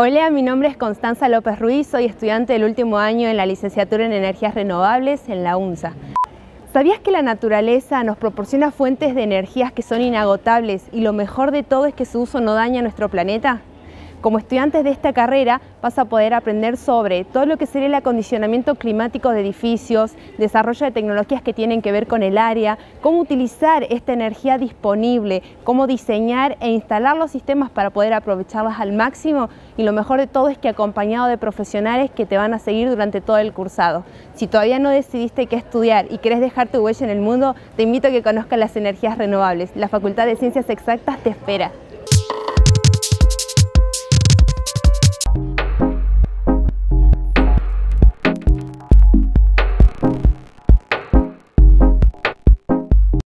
Hola, mi nombre es Constanza López Ruiz, soy estudiante del último año en la licenciatura en Energías Renovables en la UNSA. ¿Sabías que la naturaleza nos proporciona fuentes de energías que son inagotables y lo mejor de todo es que su uso no daña nuestro planeta? Como estudiantes de esta carrera vas a poder aprender sobre todo lo que sería el acondicionamiento climático de edificios, desarrollo de tecnologías que tienen que ver con el área, cómo utilizar esta energía disponible, cómo diseñar e instalar los sistemas para poder aprovecharlas al máximo y lo mejor de todo es que acompañado de profesionales que te van a seguir durante todo el cursado. Si todavía no decidiste qué estudiar y querés dejar tu huella en el mundo, te invito a que conozcas las energías renovables. La Facultad de Ciencias Exactas te espera.